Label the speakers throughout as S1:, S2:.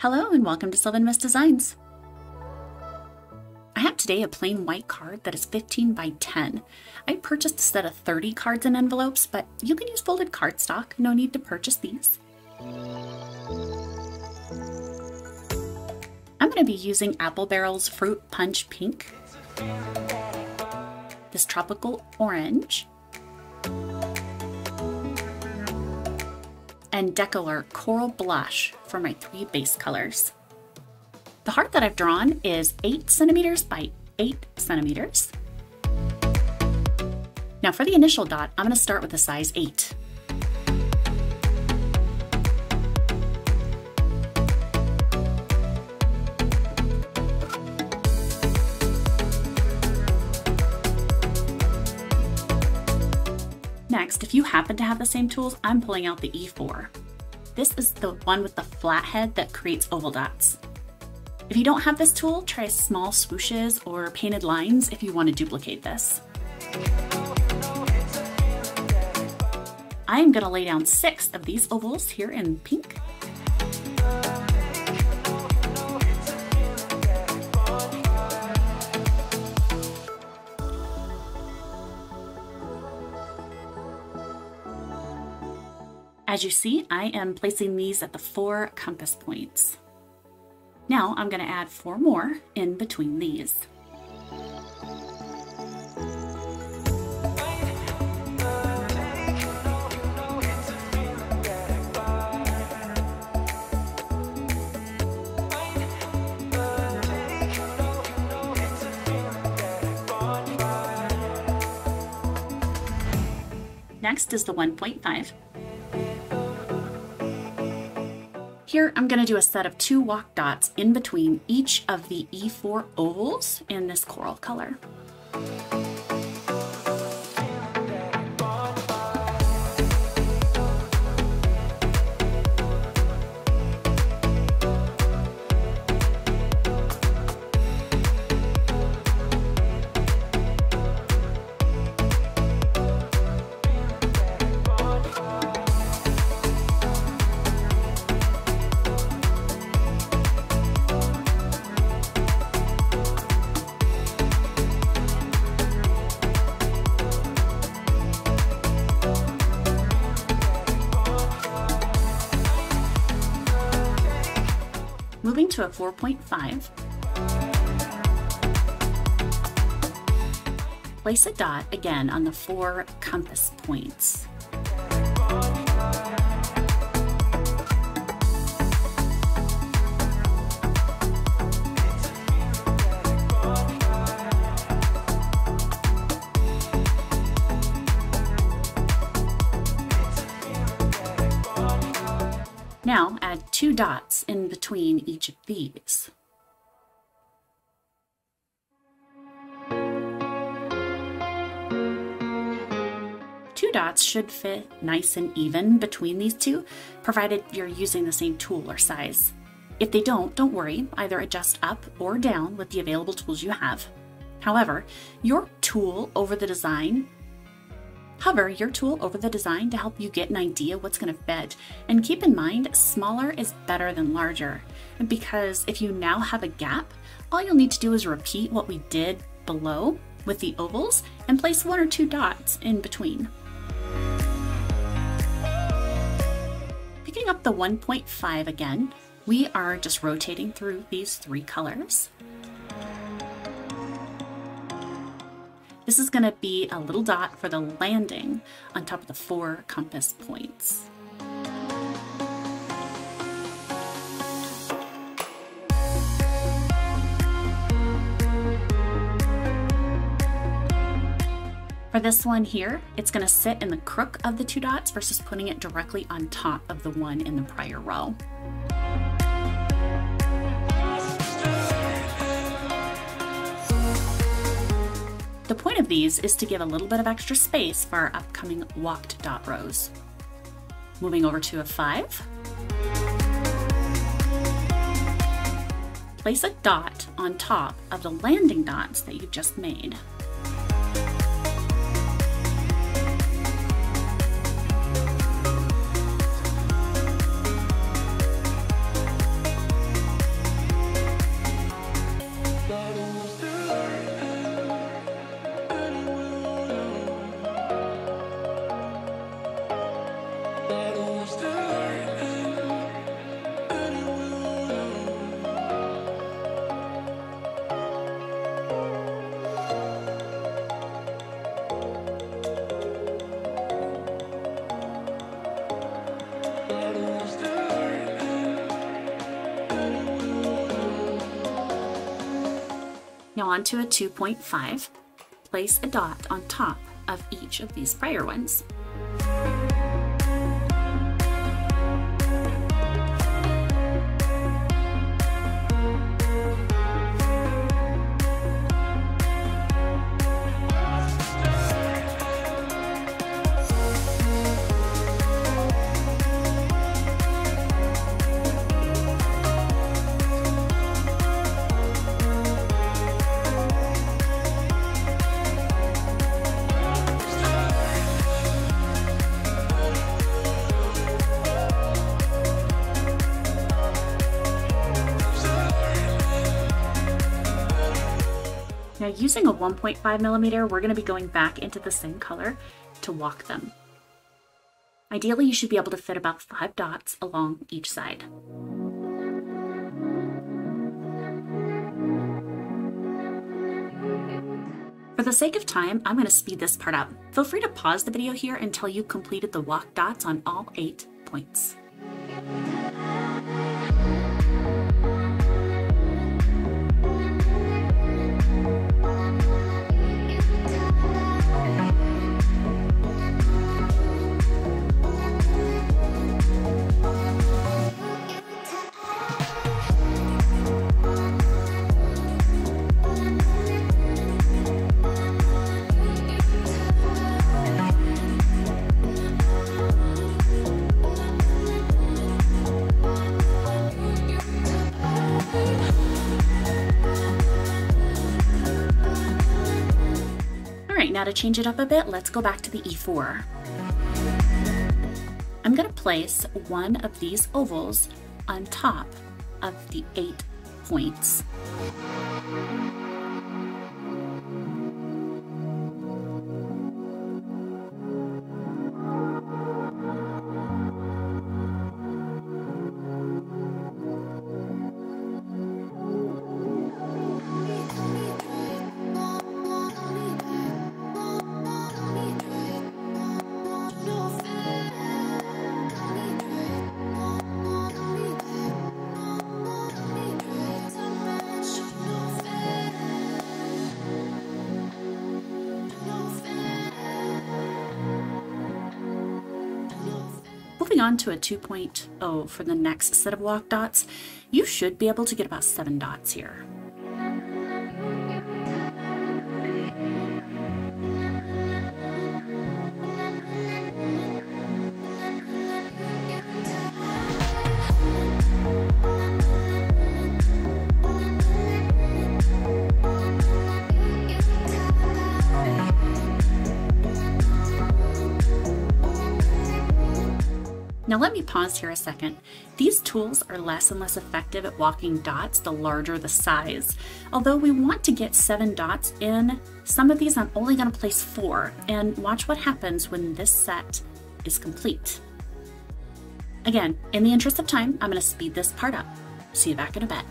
S1: Hello and welcome to Silvenmyst Designs. I have today a plain white card that is 15 by 10. I purchased a set of 30 cards and envelopes, but you can use folded cardstock, no need to purchase these. I'm going to be using Apple Barrel's Fruit Punch Pink, this tropical orange, and DecoArt Coral Blush for my three base colors. The heart that I've drawn is 8 centimeters by 8 centimeters. Now for the initial dot, I'm going to start with a size 8. Next, if you happen to have the same tools, I'm pulling out the E4. This is the one with the flat head that creates oval dots. If you don't have this tool, try small swooshes or painted lines if you want to duplicate this. I'm going to lay down six of these ovals here in pink. As you see, I am placing these at the four compass points. Now I'm going to add four more in between these. Next is the 1.5. Here, I'm gonna do a set of two walk dots in between each of the E4 ovals in this coral color. To a 4.5. Place a dot again on the four compass points. Now add two dots in between each of these. Two dots should fit nice and even between these two, provided you're using the same tool or size. If they don't, don't worry, either adjust up or down with the available tools you have. However, your tool over the design Hover your tool over the design to help you get an idea what's going to fit. And keep in mind, smaller is better than larger. Because if you now have a gap, all you'll need to do is repeat what we did below with the ovals and place one or two dots in between. Picking up the 1.5 again, we are just rotating through these three colors. This is going to be a little dot for the landing on top of the four compass points. For this one here, it's going to sit in the crook of the two dots versus putting it directly on top of the one in the prior row. The point of these is to give a little bit of extra space for our upcoming walked dot rows. Moving over to a 5. Place a dot on top of the landing dots that you've just made. Onto a 2.5, place a dot on top of each of these prior ones. Using a 1.5 millimeter, we're going to be going back into the same color to walk them. Ideally, you should be able to fit about five dots along each side. For the sake of time, I'm going to speed this part up. Feel free to pause the video here until you've completed the walk dots on all eight points. To change it up a bit, let's go back to the E4. I'm gonna place one of these ovals on top of the eight points. Moving on to a 2.0 for the next set of walk dots, you should be able to get about seven dots here. Now let me pause here a second. These tools are less and less effective at walking dots the larger the size. Although we want to get seven dots in, some of these I'm only gonna place four, and watch what happens when this set is complete. Again, in the interest of time, I'm gonna speed this part up. See you back in a bit.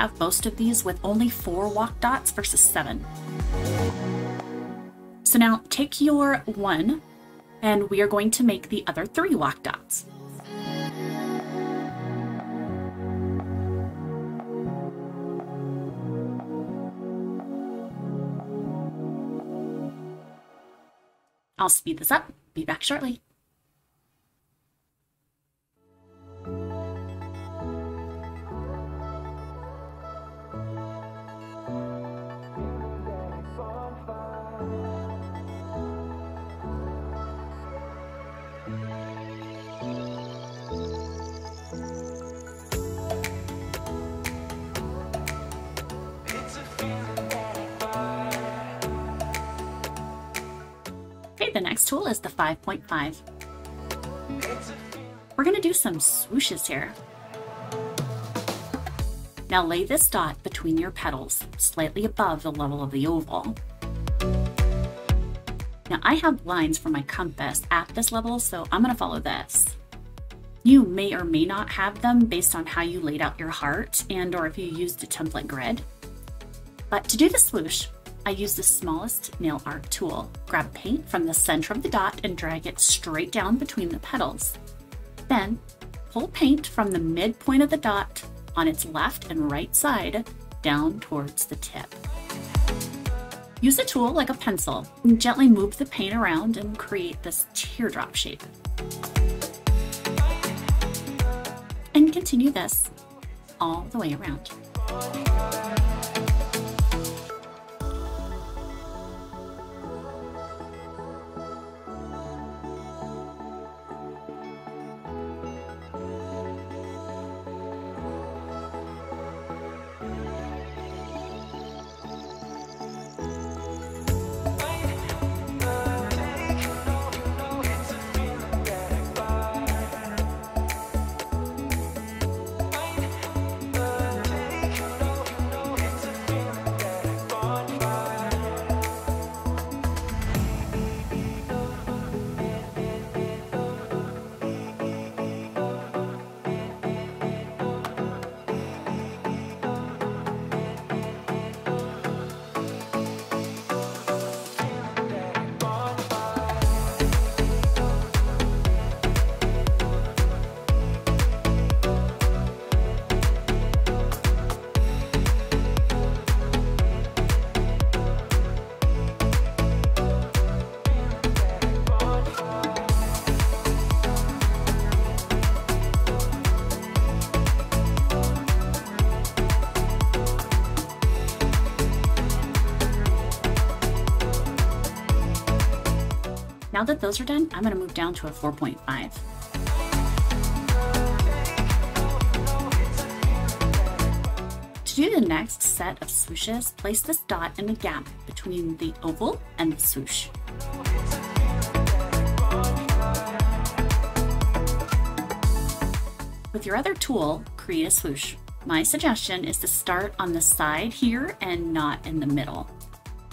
S1: Have most of these with only four walk dots versus seven. So now take your one and we are going to make the other three walk dots. I'll speed this up. Be back shortly. Tool is the 5.5. We're gonna do some swooshes here. Now lay this dot between your petals, slightly above the level of the oval. Now I have lines for my compass at this level, so I'm gonna follow this. You may or may not have them based on how you laid out your heart and or if you used a template grid. But to do the swoosh, I use the smallest nail art tool. Grab paint from the center of the dot and drag it straight down between the petals. Then pull paint from the midpoint of the dot on its left and right side down towards the tip. Use a tool like a pencil and gently move the paint around and create this teardrop shape. And continue this all the way around. Now that those are done, I'm gonna move down to a 4.5. To do the next set of swooshes, place this dot in the gap between the oval and the swoosh. With your other tool, create a swoosh. My suggestion is to start on the side here and not in the middle.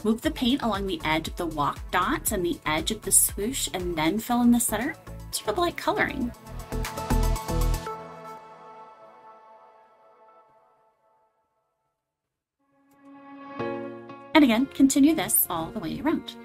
S1: Move the paint along the edge of the walk dots and the edge of the swoosh and then fill in the center, sort of like coloring. And again, continue this all the way around.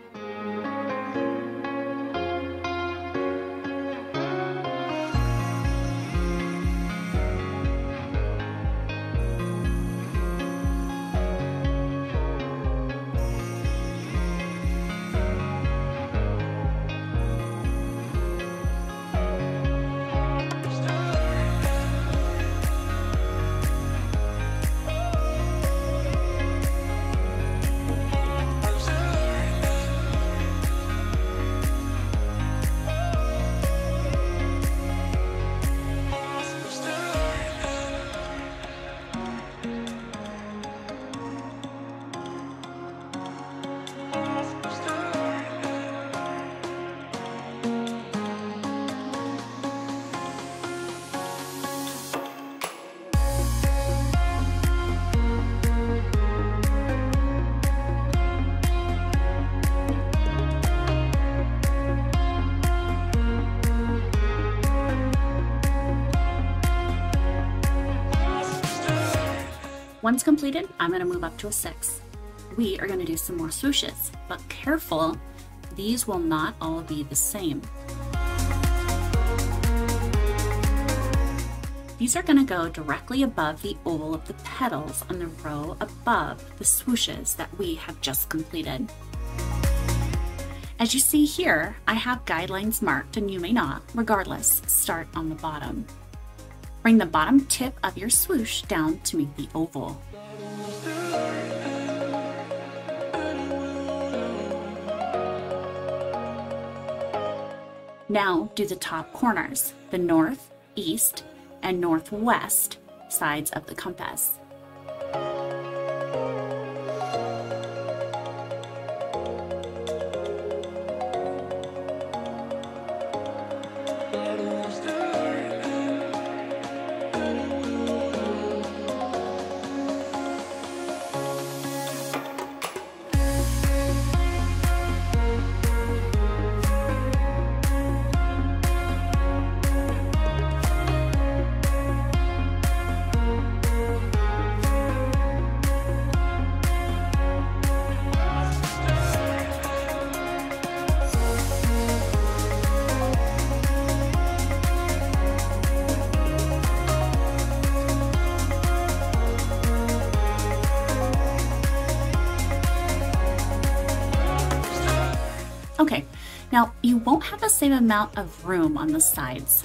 S1: Once completed, I'm gonna move up to a six. We are gonna do some more swooshes, but careful, these will not all be the same. These are gonna go directly above the oval of the petals on the row above the swooshes that we have just completed. As you see here, I have guidelines marked and you may not. Regardless, start on the bottom. Bring the bottom tip of your swoosh down to meet the oval. Now do the top corners, the north, east, and northwest sides of the compass. Okay, now you won't have the same amount of room on the sides.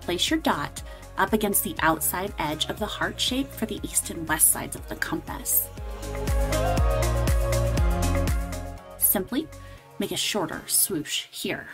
S1: Place your dot up against the outside edge of the heart shape for the east and west sides of the compass. Simply make a shorter swoosh here.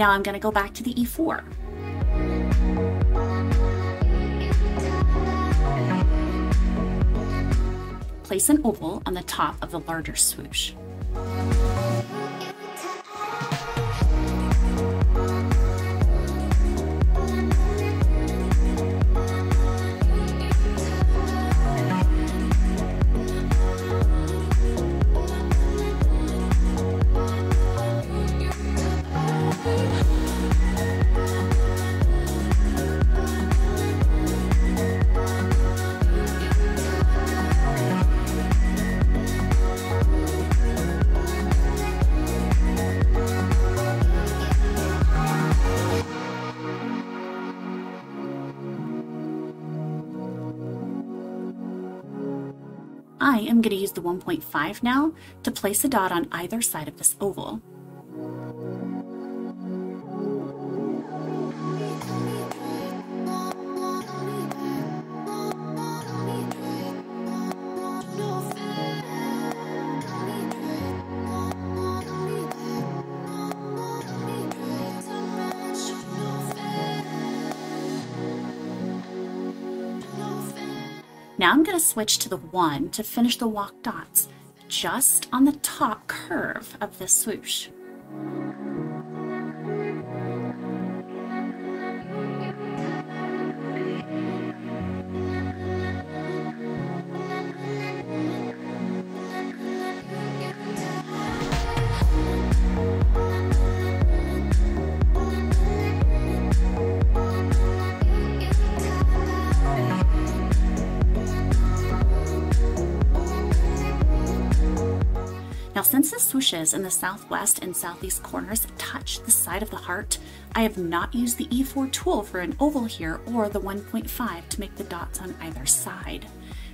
S1: Now I'm going to go back to the E4. Place an oval on the top of the larger swoosh. I am going to use the 1.5 now to place a dot on either side of this oval. Switch to the 1 to finish the walk dots, just on the top curve of this swoosh. Swooshes in the southwest and southeast corners touch the side of the heart, I have not used the E4 tool for an oval here or the 1.5 to make the dots on either side.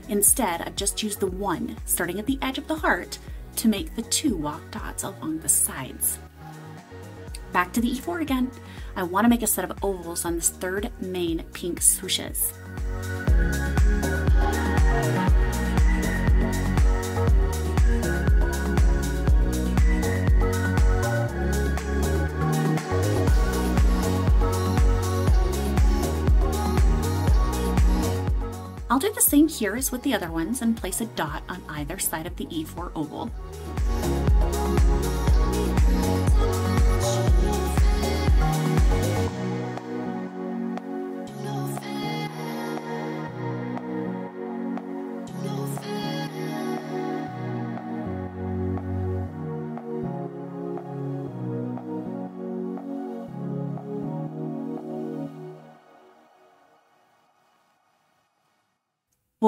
S1: Instead, I've just used the 1, starting at the edge of the heart, to make the two walk dots along the sides. Back to the E4 again. I want to make a set of ovals on this third main pink swooshes. Here as with the other ones and place a dot on either side of the E4 oval.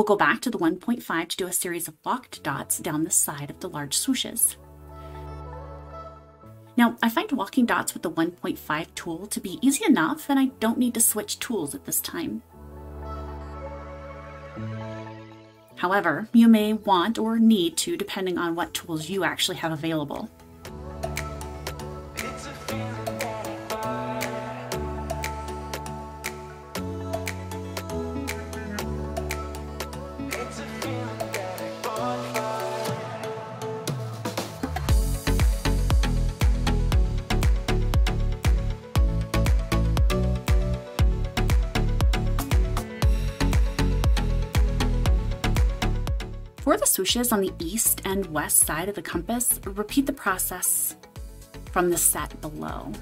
S1: Go back to the 1.5 to do a series of walked dots down the side of the large swooshes. Now, I find walking dots with the 1.5 tool to be easy enough and I don't need to switch tools at this time. However, you may want or need to depending on what tools you actually have available. For the swooshes on the east and west side of the compass, repeat the process from the set below.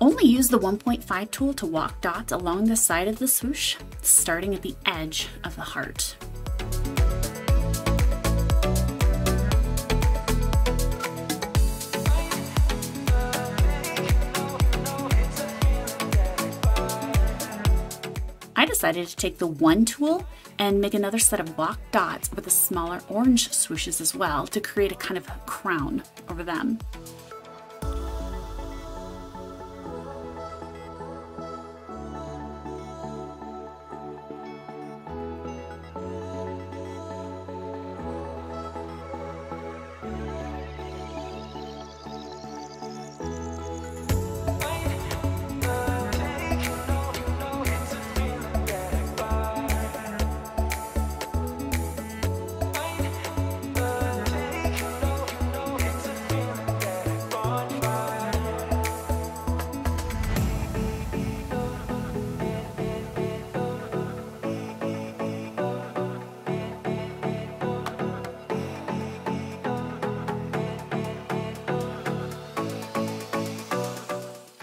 S1: Only use the 1.5 tool to walk dots along the side of the swoosh, starting at the edge of the heart. Decided to take the one tool and make another set of walk dots with the smaller orange swooshes as well to create a kind of crown over them.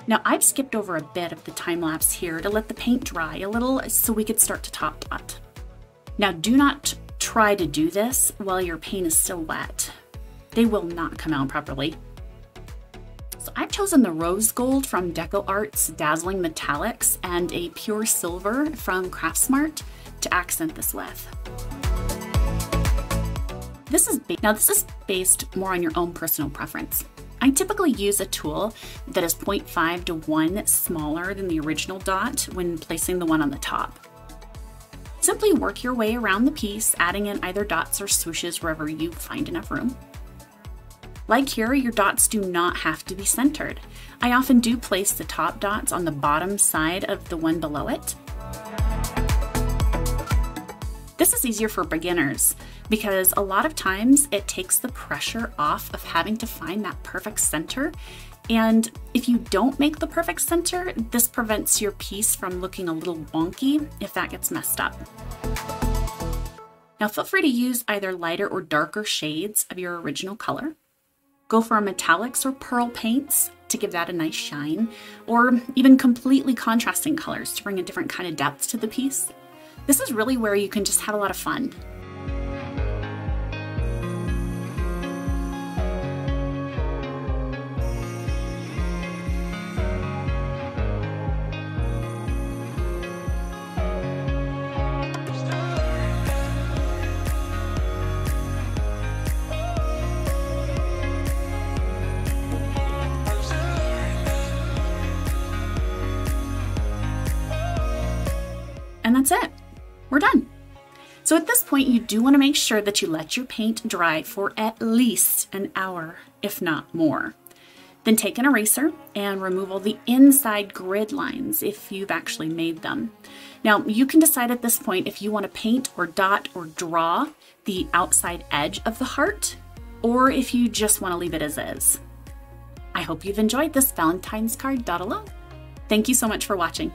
S1: Now I've skipped over a bit of the time lapse here to let the paint dry a little so we could start to top dot. Now do not try to do this while your paint is still wet. They will not come out properly. So I've chosen the rose gold from DecoArt's Dazzling Metallics and a pure silver from Craftsmart to accent this with. This is now this is based more on your own personal preference. I typically use a tool that is 0.5 to 1 smaller than the original dot when placing the one on the top. Simply work your way around the piece, adding in either dots or swooshes wherever you find enough room. Like here, your dots do not have to be centered. I often do place the top dots on the bottom side of the one below it. This is easier for beginners because a lot of times it takes the pressure off of having to find that perfect center. And if you don't make the perfect center, this prevents your piece from looking a little wonky if that gets messed up. Now feel free to use either lighter or darker shades of your original color. Go for metallics or pearl paints to give that a nice shine, or even completely contrasting colors to bring a different kind of depth to the piece. This is really where you can just have a lot of fun. We're done. So at this point, you do want to make sure that you let your paint dry for at least an hour, if not more. Then take an eraser and remove all the inside grid lines if you've actually made them. Now you can decide at this point if you want to paint or dot or draw the outside edge of the heart or if you just want to leave it as is. I hope you've enjoyed this Valentine's card dot. Thank you so much for watching.